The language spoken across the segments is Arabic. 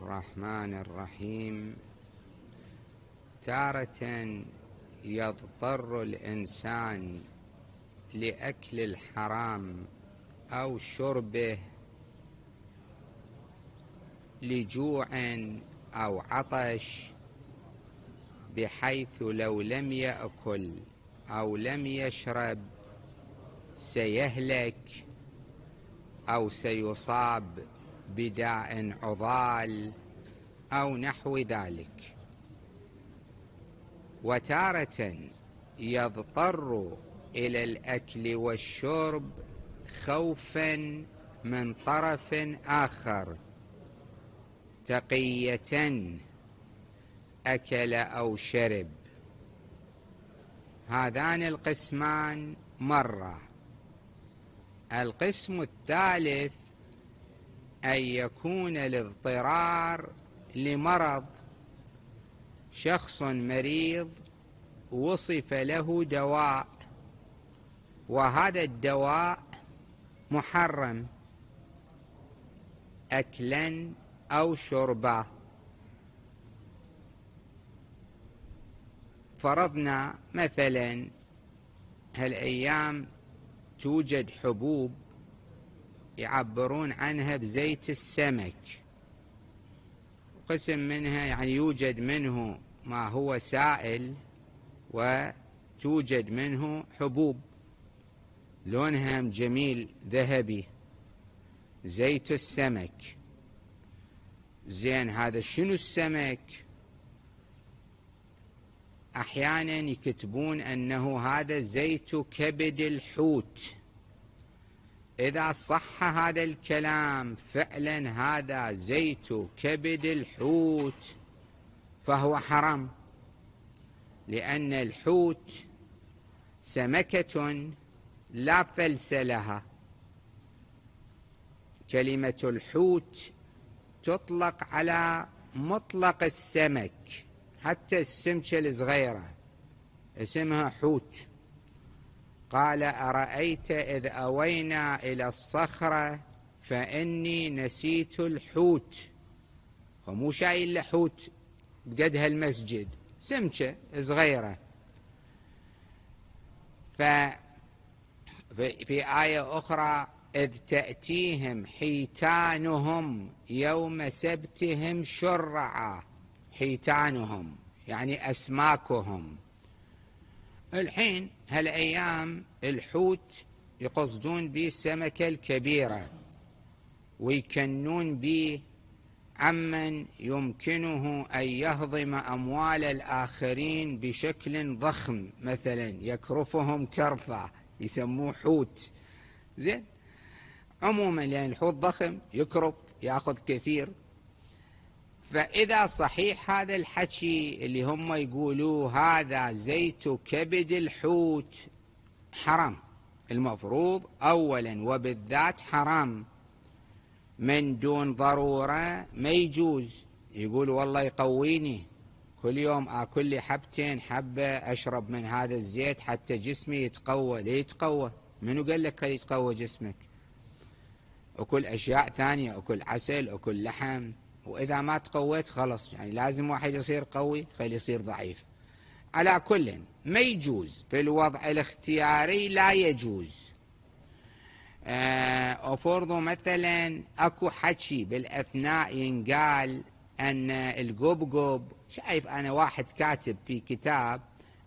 الرحمن الرحيم. تارة يضطر الإنسان لأكل الحرام أو شربه لجوع أو عطش بحيث لو لم يأكل أو لم يشرب سيهلك أو سيصاب بداء عضال أو نحو ذلك. وتارة يضطر إلى الأكل والشرب خوفا من طرف آخر. تقية أكل أو شرب. هذان القسمان مرة. القسم الثالث أن يكون الاضطرار لمرض. شخص مريض وصف له دواء وهذا الدواء محرم أكلا أو شربا. فرضنا مثلا هالأيام توجد حبوب يعبرون عنها بزيت السمك. قسم منها يعني يوجد منه ما هو سائل وتوجد منه حبوب. لونها جميل ذهبي. زيت السمك. زين هذا شنو السمك؟ أحيانا يكتبون أنه هذا زيت كبد الحوت. إذا صح هذا الكلام فعلا هذا زيت كبد الحوت فهو حرام. لأن الحوت سمكة لا فلس لها كلمة الحوت تطلق على مطلق السمك حتى السمكة الصغيرة اسمها حوت. قال أرأيت إذ أوينا إلى الصخرة فإني نسيت الحوت. ومو شايل حوت بقد هالمسجد سمكة صغيرة. ففي آية أخرى إذ تأتيهم حيتانهم يوم سبتهم شرعا. حيتانهم يعني أسماكهم. الحين هالأيام الحوت يقصدون به السمكة الكبيرة ويكنون به عمن يمكنه أن يهضم أموال الآخرين بشكل ضخم. مثلا يكرفهم كرفة يسموه حوت. زين؟ عموما لأن الحوت ضخم يكرب يأخذ كثير. فإذا صحيح هذا الحكي اللي هم يقولوه هذا زيت كبد الحوت حرام. المفروض أولا وبالذات حرام. من دون ضرورة ما يجوز. يقول والله يقويني. كل يوم آكل لي حبتين حبة أشرب من هذا الزيت حتى جسمي يتقوى. ليه يتقوى؟ منو قال لك يتقوى جسمك؟ أكل أشياء ثانية أكل عسل أكل لحم. وإذا ما تقويت خلص يعني لازم واحد يصير قوي خلي يصير ضعيف. على كل ما يجوز في الوضع الاختياري لا يجوز. آه، أفرضوا مثلا أكو حكي بالأثناء ينقال أن القبقب شايف أنا واحد كاتب في كتاب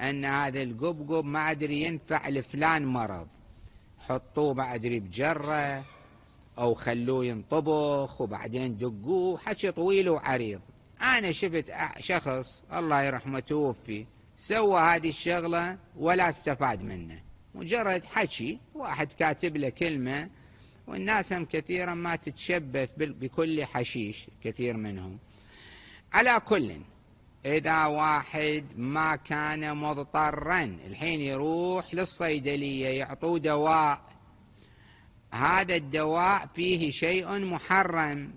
أن هذا القبقب ما أدري ينفع لفلان مرض. حطوه ما أدري بجرة أو خلوه ينطبخ وبعدين دقوه حكي طويل وعريض. أنا شفت شخص الله يرحمه توفي سوى هذه الشغلة ولا استفاد منه. مجرد حكي واحد كاتب له كلمة والناس هم كثيرا ما تتشبث بكل حشيش كثير منهم. على كل إذا واحد ما كان مضطرا الحين يروح للصيدلية يعطوه دواء هذا الدواء فيه شيء محرم.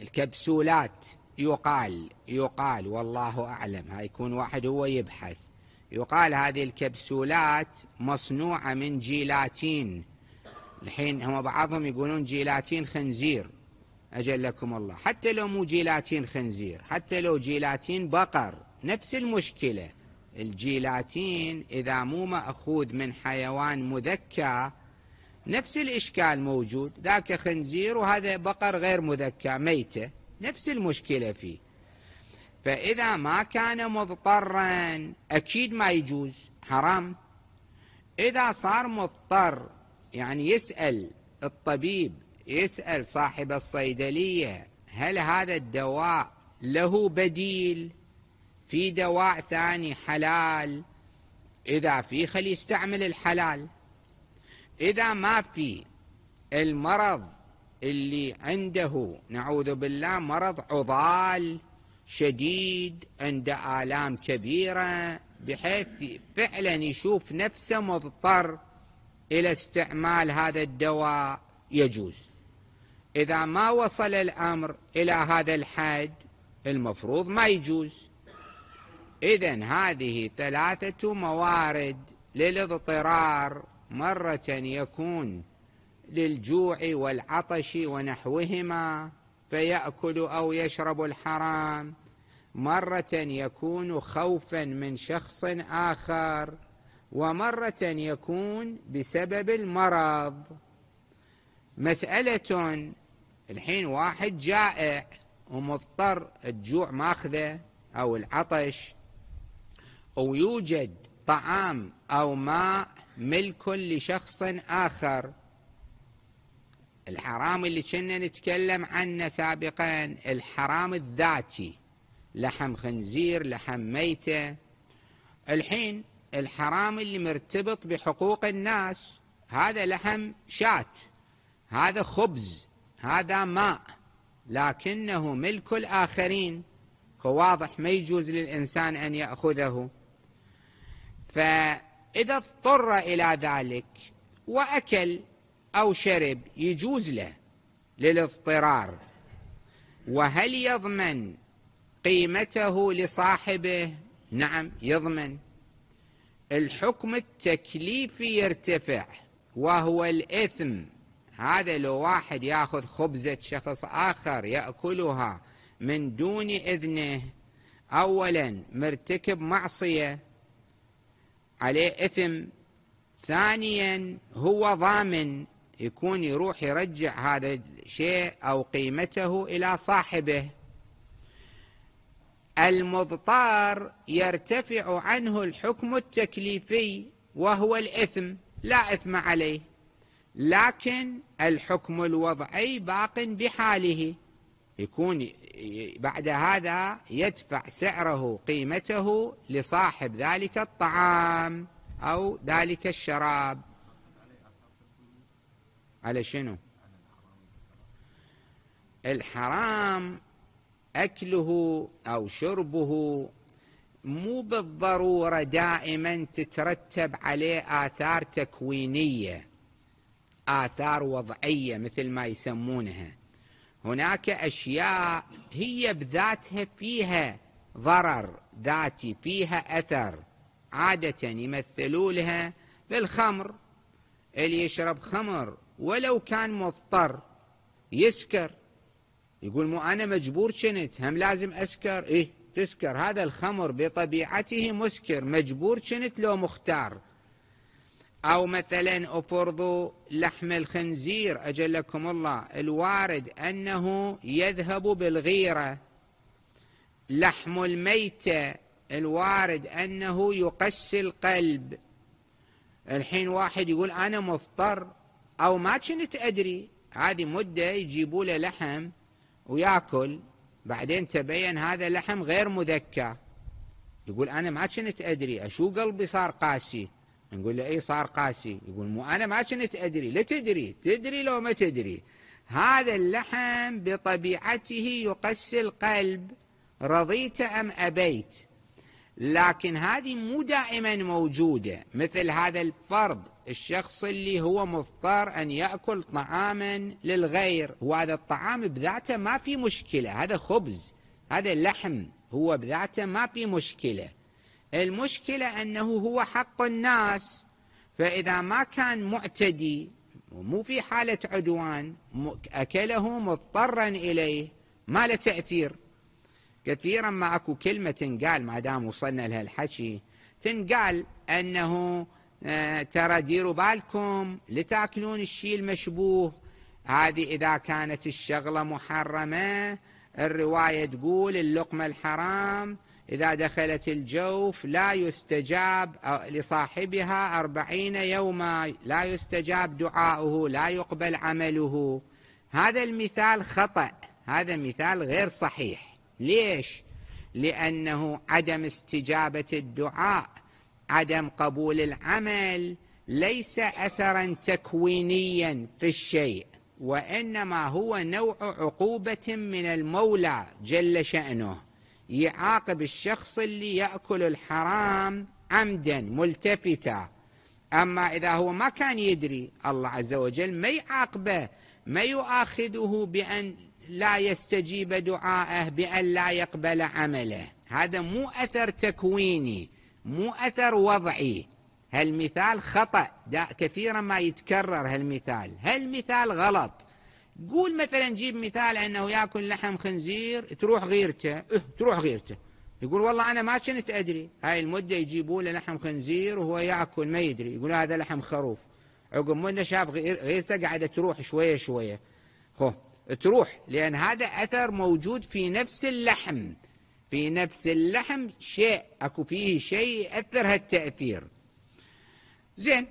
الكبسولات يقال يقال والله أعلم. هاي يكون واحد هو يبحث. يقال هذه الكبسولات مصنوعة من جيلاتين. الحين هم بعضهم يقولون جيلاتين خنزير. أجلكم الله. حتى لو مو جيلاتين خنزير حتى لو جيلاتين بقر نفس المشكلة. الجيلاتين إذا مو مأخوذ من حيوان مذكى نفس الإشكال موجود ذاك خنزير وهذا بقر غير مذكى ميتة. نفس المشكلة فيه. فإذا ما كان مضطرا أكيد ما يجوز حرام. إذا صار مضطر يعني يسأل الطبيب يسأل صاحب الصيدلية هل هذا الدواء له بديل؟ في دواء ثاني حلال؟ إذا في خلي يستعمل الحلال. إذا ما في المرض اللي عنده نعوذ بالله مرض عضال شديد عنده آلام كبيرة بحيث فعلا يشوف نفسه مضطر إلى استعمال هذا الدواء يجوز. إذا ما وصل الأمر إلى هذا الحد المفروض ما يجوز. إذا هذه ثلاثة موارد للاضطرار مرة يكون للجوع والعطش ونحوهما فيأكل أو يشرب الحرام. مرة يكون خوفا من شخص آخر ومرة يكون بسبب المرض. مسألة الحين واحد جائع ومضطر الجوع ماخذه أو العطش ويوجد طعام أو ماء ملك لشخص آخر. الحرام اللي كنا نتكلم عنه سابقا الحرام الذاتي. لحم خنزير لحم ميتة. الحين الحرام اللي مرتبط بحقوق الناس هذا لحم شاة هذا خبز هذا ماء. لكنه ملك الآخرين. فواضح ما يجوز للإنسان أن يأخذه. فإذا اضطر إلى ذلك وأكل أو شرب يجوز له للاضطرار. وهل يضمن قيمته لصاحبه؟ نعم يضمن. الحكم التكليفي يرتفع وهو الإثم. هذا لو واحد يأخذ خبزة شخص آخر يأكلها من دون إذنه أولا مرتكب معصية عليه إثم. ثانيا هو ضامن يكون يروح يرجع هذا الشيء أو قيمته إلى صاحبه. المضطر يرتفع عنه الحكم التكليفي وهو الإثم لا إثم عليه. لكن الحكم الوضعي باق بحاله. يكون بعد هذا يدفع سعره قيمته لصاحب ذلك الطعام أو ذلك الشراب. على شنو؟ الحرام أكله أو شربه مو بالضرورة دائما تترتب عليه آثار تكوينية آثار وضعية مثل ما يسمونها. هناك أشياء هي بذاتها فيها ضرر ذاتي فيها أثر. عادة يمثلوا لها بالخمر اللي يشرب خمر ولو كان مضطر يسكر. يقول مو أنا مجبور كنت هم لازم أسكر. إيه تسكر. هذا الخمر بطبيعته مسكر مجبور كنت لو مختار. أو مثلا أفرضوا لحم الخنزير أجلكم الله الوارد أنه يذهب بالغيرة. لحم الميتة الوارد أنه يقسي القلب. الحين واحد يقول أنا مضطر أو ما كنت أدري. هذه مدة يجيبوا له لحم ويأكل. بعدين تبين هذا لحم غير مذكى. يقول أنا ما كنت أدري. أشو قلبي صار قاسي؟ نقول له إي صار قاسي. يقول مو أنا ما كنت أدري. لا تدري تدري لو ما تدري. هذا اللحم بطبيعته يقسي القلب رضيت أم أبيت؟ لكن هذه مو دائما موجودة. مثل هذا الفرض الشخص اللي هو مضطر أن يأكل طعاما للغير وهذا الطعام بذاته ما في مشكلة. هذا خبز هذا لحم هو بذاته ما في مشكلة. المشكلة أنه هو حق الناس. فإذا ما كان معتدي مو في حالة عدوان أكله مضطرا إليه ما له تأثير. كثيرا ما أكو كلمة تنقال ما دام وصلنا لها الحكي تنقال أنه آه، ترى ديروا بالكم لتأكلون الشيء المشبوه. هذه إذا كانت الشغلة محرمة الرواية تقول اللقمة الحرام إذا دخلت الجوف لا يستجاب لصاحبها أربعين يوما لا يستجاب دعاؤه لا يقبل عمله. هذا المثال خطأ هذا مثال غير صحيح. ليش؟ لأنه عدم استجابة الدعاء عدم قبول العمل ليس أثرا تكوينيا في الشيء وإنما هو نوع عقوبة من المولى جل شأنه. يعاقب الشخص اللي يأكل الحرام عمدا ملتفتا. أما إذا هو ما كان يدري الله عز وجل ما يعاقبه ما يؤاخذه بأن لا يستجيب دعاءه بأن لا يقبل عمله. هذا مو أثر تكويني مو أثر وضعي. هالمثال خطأ. كثيرا ما يتكرر هالمثال. هالمثال غلط. قول مثلا جيب مثال أنه يأكل لحم خنزير تروح غيرته آه تروح غيرته. يقول والله أنا ما كنت أدري. هاي المدة يجيبوا له لحم خنزير وهو يأكل ما يدري. يقول هذا لحم خروف. عقب مدة شاف غيرته قاعدة تروح شوية شوية. خو تروح لأن هذا أثر موجود في نفس اللحم. في نفس اللحم شيء أكو فيه شيء يأثر هالتأثير. زين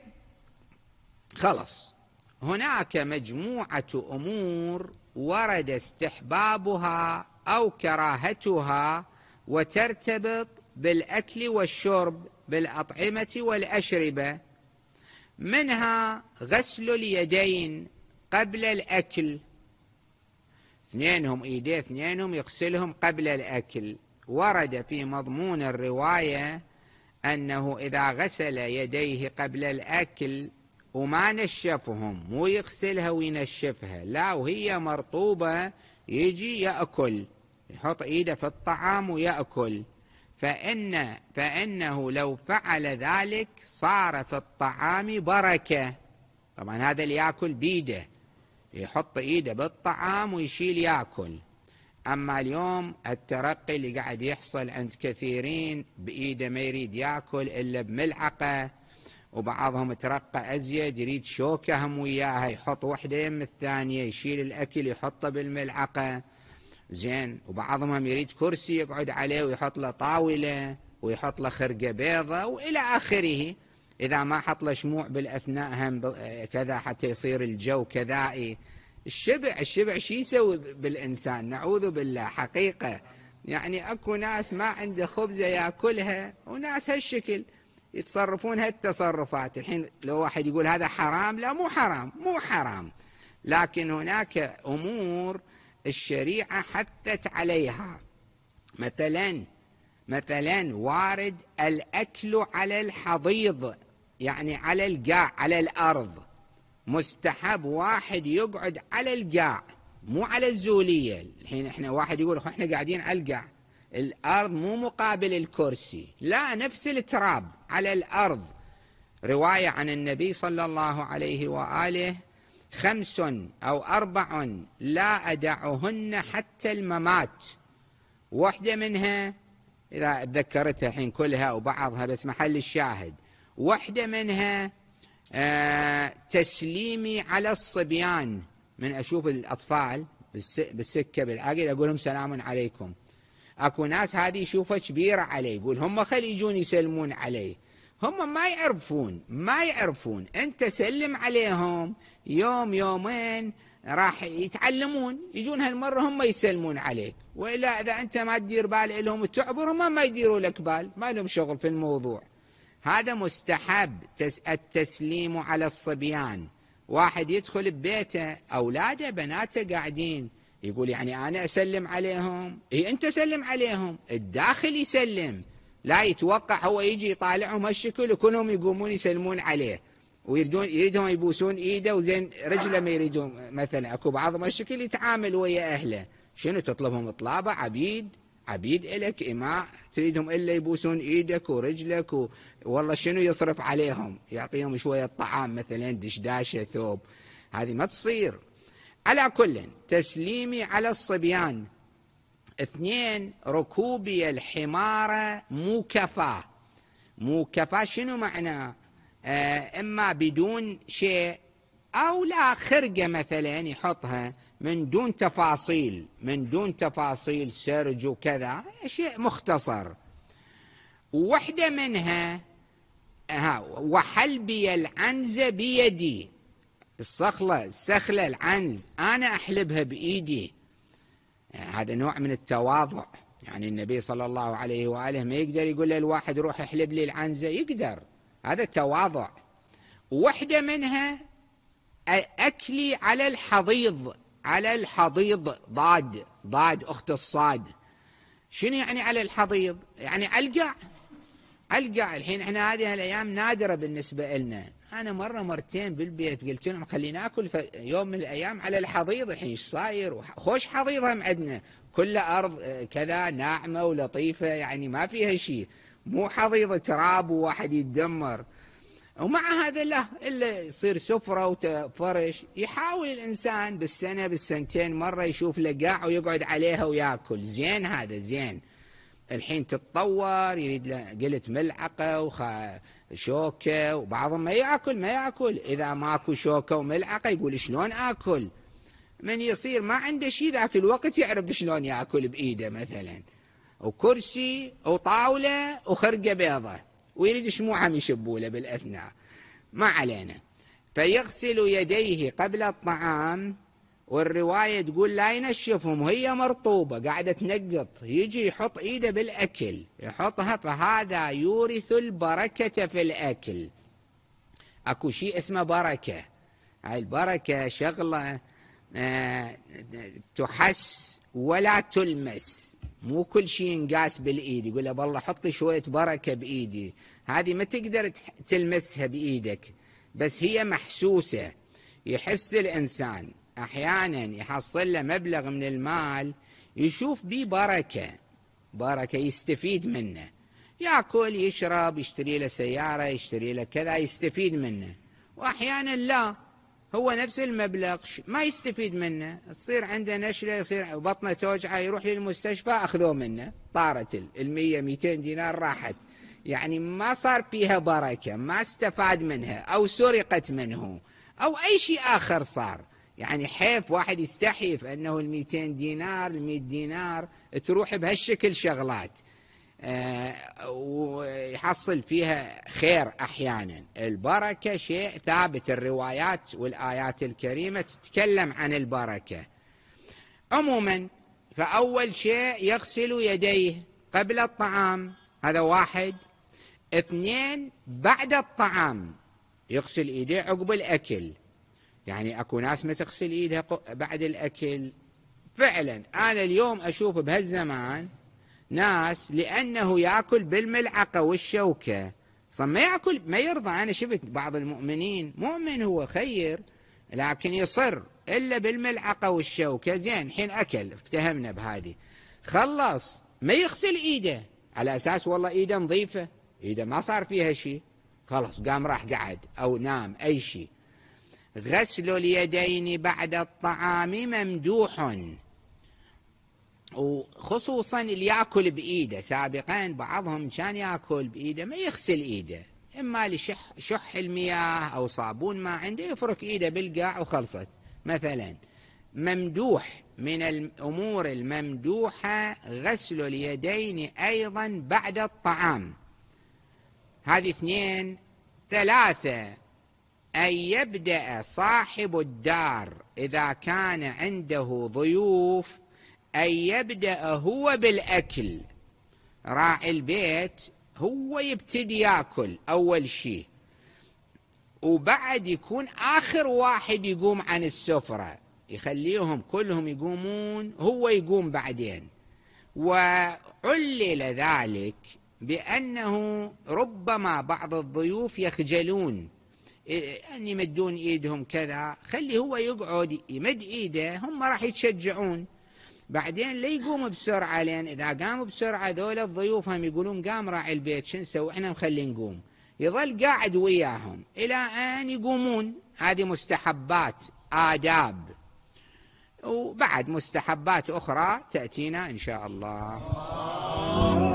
خلص هناك مجموعة أمور ورد استحبابها أو كراهتها وترتبط بالأكل والشرب بالأطعمة والأشربة. منها غسل اليدين قبل الأكل. اثنينهم ايديه اثنينهم يغسلهم قبل الأكل. ورد في مضمون الرواية أنه إذا غسل يديه قبل الأكل وما نشفهم مو يغسلها وينشفها لا وهي مرطوبة يجي يأكل يحط إيده في الطعام ويأكل. فإن فإنه لو فعل ذلك صار في الطعام بركة. طبعا هذا اللي يأكل بيده يحط إيده بالطعام ويشيل يأكل. أما اليوم الترقي اللي قاعد يحصل عند كثيرين بإيده ما يريد يأكل إلا بملعقة. وبعضهم ترقى أزيد يريد شوكة هم وياها يحط وحدة يم الثانية يشيل الأكل يحطه بالملعقة. زين وبعضهم يريد كرسي يقعد عليه ويحط له طاولة ويحط له خرقة بيضة وإلى آخره. إذا ما حط له شموع بالأثناء هم كذا حتى يصير الجو كذائي. الشبع الشبع شو يسوي بالإنسان؟ نعوذ بالله حقيقة. يعني أكو ناس ما عنده خبزة يأكلها وناس هالشكل. يتصرفون هالتصرفات. الحين لو واحد يقول هذا حرام لا مو حرام مو حرام. لكن هناك أمور الشريعة حثت عليها. مثلا مثلا وارد الأكل على الحضيض يعني على القاع على الأرض. مستحب واحد يقعد على القاع مو على الزولية. الحين إحنا واحد يقول إحنا قاعدين على القاع. الأرض مو مقابل الكرسي لا نفس التراب. على الأرض. رواية عن النبي صلى الله عليه وآله خمس أو أربع لا أدعهن حتى الممات. واحدة منها إذا تذكرتها الحين كلها وبعضها بس محل الشاهد. واحدة منها آه تسليمي على الصبيان. من أشوف الأطفال بالسكة بالعقل أقول لهم سلام عليكم. أكو ناس هذه يشوفها كبيرة عليه يقول هم خلي يجون يسلمون عليه. هم ما يعرفون ما يعرفون. انت سلم عليهم يوم يومين راح يتعلمون يجون هالمرة هم يسلمون عليك. وإلا إذا أنت ما تدير بال لهم تعبر هم ما يديروا لك بال ما لهم شغل في الموضوع. هذا مستحب التسليم على الصبيان. واحد يدخل ببيته أولاده بناته قاعدين يقول يعني أنا أسلم عليهم. إي أنت سلم عليهم. الداخل يسلم. لا يتوقع هو يجي يطالعهم هالشكل وكلهم يقومون يسلمون عليه. ويريدون يريدهم يبوسون إيده وزين رجله ما يريدون مثلا. أكو بعضهم هالشكل يتعامل ويا أهله. شنو تطلبهم طلابه عبيد. عبيد إلك إماء تريدهم إلا يبوسون إيدك ورجلك و... والله شنو يصرف عليهم؟ يعطيهم شوية طعام مثلا دشداشة ثوب. هذه ما تصير. على كل تسليمي على الصبيان. اثنين ركوبي الحمار مو كفاه شنو معناه آه إما بدون شيء أو لا خرقة مثلا يحطها من دون تفاصيل من دون تفاصيل سرج وكذا شيء مختصر. وحدة منها ها وحلبي العنز بيدي. الصخلة السخلة العنز أنا أحلبها بإيدي. هذا نوع من التواضع. يعني النبي صلى الله عليه وآله ما يقدر يقول للواحد روح احلب لي العنزة يقدر. هذا تواضع وحدة منها أكلي على الحضيض. على الحضيض ضاد. ضاد أخت الصاد. شنو يعني على الحضيض؟ يعني علقع علقع الحين إحنا هذه الأيام نادرة بالنسبة لنا أنا مرة مرتين بالبيت قلت لهم خلينا آكل يوم من الأيام على الحضيض الحين إيش صاير؟ خوش حضيض هم عندنا. كل أرض آه، كذا ناعمة ولطيفة يعني ما فيها شيء مو حضيض تراب وواحد يتدمر. ومع هذا لا إلا يصير سفرة وفرش يحاول الإنسان بالسنة بالسنتين مرة يشوف لقاع ويقعد عليها وياكل. زين هذا زين. الحين تتطور يريد قلت ملعقة وشوكه وبعضهم ما يأكل ما يأكل. إذا ماكو شوكة وملعقة يقول شلون آكل؟ من يصير ما عنده شيء ذاك الوقت يعرف شلون يأكل بإيده مثلا. وكرسي وطاولة وخرقة بيضة. ويريد شموعهم يشبوا له بالأثناء. ما علينا. فيغسل يديه قبل الطعام والرواية تقول لا ينشفهم وهي مرطوبة قاعدة تنقط يجي يحط إيده بالأكل يحطها فهذا يورث البركة في الأكل. أكو شيء اسمه بركة. هاي البركة شغلة آه، تحس ولا تلمس. مو كل شيء ينقاس بالإيد يقول له والله حط لي شوية بركة بإيدي. هذه ما تقدر تلمسها بإيدك بس هي محسوسة يحس الإنسان. أحيانا يحصل له مبلغ من المال يشوف بيه بركة بركة يستفيد منه. يأكل يشرب يشتري له سيارة يشتري له كذا يستفيد منه. واحيانا لا هو نفس المبلغ ما يستفيد منه. تصير عنده نشلة يصير بطنه توجعة يروح للمستشفى أخذوه منه. طارت المية ميتين دينار راحت. يعني ما صار فيها بركة ما استفاد منها أو سرقت منه أو أي شيء آخر صار. يعني حيف واحد يستحيف أنه الميتين دينار المية دينار تروح بهالشكل شغلات. آه، ويحصل فيها خير أحيانا. البركة شيء ثابت الروايات والآيات الكريمة تتكلم عن البركة. عموما فأول شيء يغسل يديه قبل الطعام. هذا واحد. اثنين بعد الطعام يغسل ايديه عقب الأكل. يعني اكو ناس ما تغسل ايدها بعد الاكل. فعلا أنا اليوم أشوف بهالزمان ناس لأنه يأكل بالملعقة والشوكة. ما يأكل ما يرضى. أنا شفت بعض المؤمنين مؤمن هو خير لكن يصر إلا بالملعقة والشوكة. زين حين أكل افتهمنا بهذه. خلص ما يغسل إيده. على أساس والله إيده نظيفة إيده ما صار فيها شيء. خلاص قام راح قعد أو نام أي شيء. غسل اليدين بعد الطعام ممدوح. وخصوصا اللي يأكل بإيده. سابقا بعضهم كان يأكل بإيده ما يغسل إيده. إما لشح شح المياه أو صابون ما عنده يفرك إيده بالقاع وخلصت. مثلا ممدوح من الأمور الممدوحة غسل اليدين أيضا بعد الطعام. هذه اثنين. ثلاثة. أن يبدأ صاحب الدار إذا كان عنده ضيوف أن يبدأ هو بالأكل. راعي البيت هو يبتدي ياكل أول شيء. وبعد يكون آخر واحد يقوم عن السفرة. يخليهم كلهم يقومون هو يقوم بعدين. وعلل ذلك بأنه ربما بعض الضيوف يخجلون. يعني يمدون إيدهم كذا خلي هو يقعد يمد إيده هم راح يتشجعون. بعدين لا يقوم بسرعة لأن إذا قاموا بسرعة ذول الضيوف هم يقولون قام راعي البيت شو نسوي؟ إحنا مخلي نقوم. يظل قاعد وياهم إلى أن يقومون. هذه مستحبات آداب. وبعد مستحبات أخرى تأتينا إن شاء الله.